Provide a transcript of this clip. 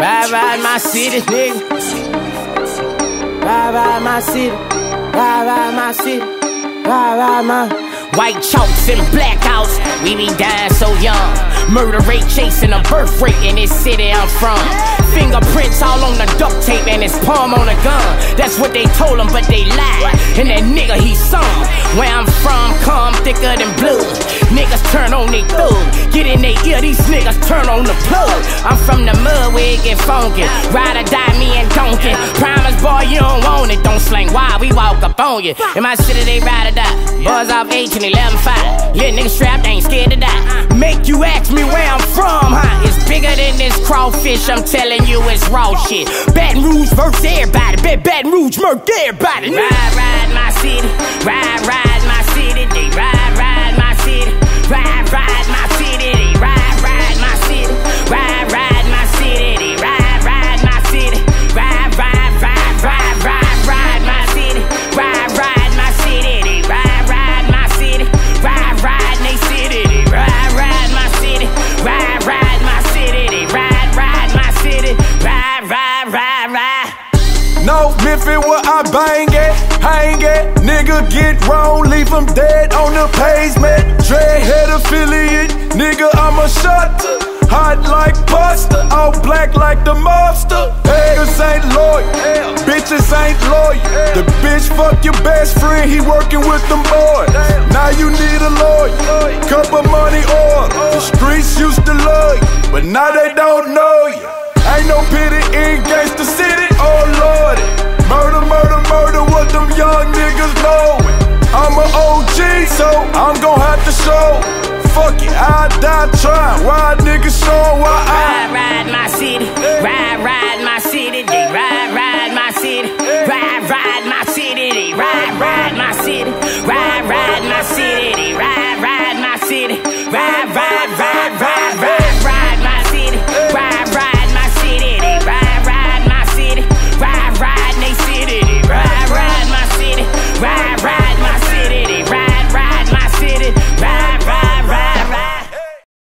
ride my city, nigga. Ride, ride my city. Ride, ride my city. Ride, ride my. White chalks and blackouts, we be dying so young. Murder rate chasing a birth rate in this city I'm from. Fingerprints all on the duct tape and his palm on a gun. That's what they told him, but they lied. And that nigga he sung. Where I'm from, come thicker than blood. Turn on they thug. Get in their ear, these niggas turn on the plug. I'm from the mud it get funky. Ride or die, me and donkey. Promise, boy, you don't want it. Don't slang why we walk up on you. In my city, they ride or die. Buzz off H and 11 5. Little niggas strapped, ain't scared to die. Make you ask me where I'm from, huh? It's bigger than this crawfish, I'm telling you, it's raw shit. Baton Rouge versus everybody. Bet Baton Rouge murk everybody. Ride, ride my city. Ride, him dead on the pavement. Dreadhead affiliate, nigga, I'm a shutter. Hot like pasta, all black like the mobster. Niggas ain't loyal, bitches ain't loyal. The bitch fuck your best friend, he working with them boys. Now you need a lawyer, cup of money or the streets used to love you, but now they don't know you. Ain't no pity I'm gon' have to show. Fuck it, I die trying. Why niggas show why I ride, ride my city, ride, ride my city, they ride, ride my city, ride, ride my city, they ride, ride my city.